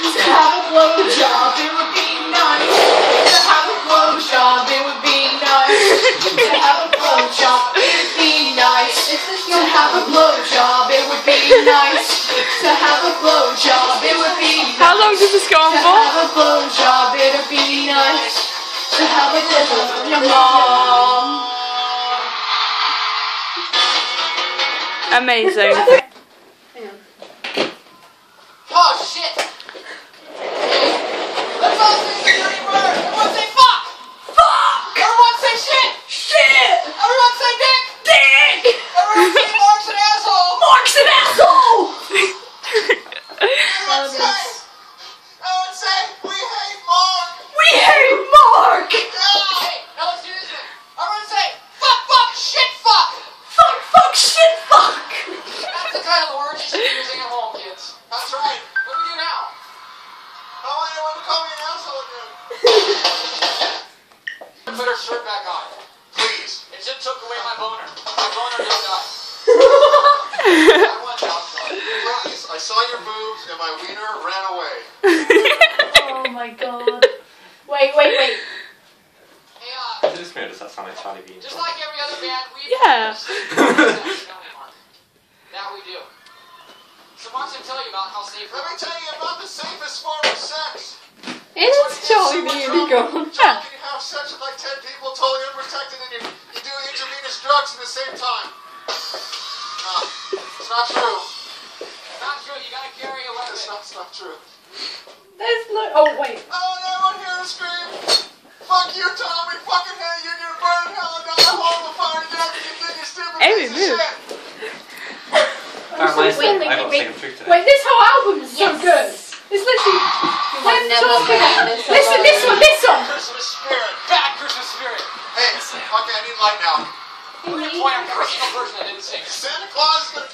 To have a blowjob, it would be nice. To have a blowjob, it would be nice. To have a blowjob, it would be nice. To have a blowjob, it would be nice. To have a blowjob, it would be nice. How long does this go on To for? have a blowjob, it'd be nice. To have a blowjob your mom. Amazing. Oh shit! Let's all say the dirty word! Everyone say fuck! Fuck! Everyone say shit! Shit! Everyone say dick! Dick! Everyone say Mark's an asshole! Mark's an asshole! Everyone say, everyone say, we hate Mark! We hate Mark! Yeah! Hey, now let's do this one. Everyone say, fuck, fuck, shit, fuck! Fuck, fuck, shit, fuck! That's the kind of words you should be using at home, kids. That's right. What do we do now? I don't want anyone to call me an asshole again. Put her shirt back on. Please. It just took away my boner. My boner just died. I want. Please. I saw your boobs and my wiener ran away. Oh my god. Wait, wait, wait. Hey, uh, I just made does that sound like Charlie Bean? just like every other band, we Yeah. That we do. So Mark's gonna tell you about how safe. Let me tell you about the safest form of sex. It is Charlie the Unicorn. Yeah. You have sex with like 10 people totally unprotected and you, you do intravenous drugs at the same time. No, it's not true. It's Not true, you gotta carry a weapon. It's not, it's not true. There's no. Oh, wait. Oh, I want everyone here to scream, fuck you, Tommy, fucking hell, you're gonna burn in hell and down the hole of fire to death and you think you're stupid Amy, piece of move. shit. Don't mind Wait, me. wait, I got wait, sick of truth today. Wait, this whole album is so good. It's literally. Let's never talk about this. Listen, this one, this one. Christmas spirit, bad Christmas spirit. Hey, okay, I need light now. We're gonna point a personal person that didn't sing. Santa Claus is gonna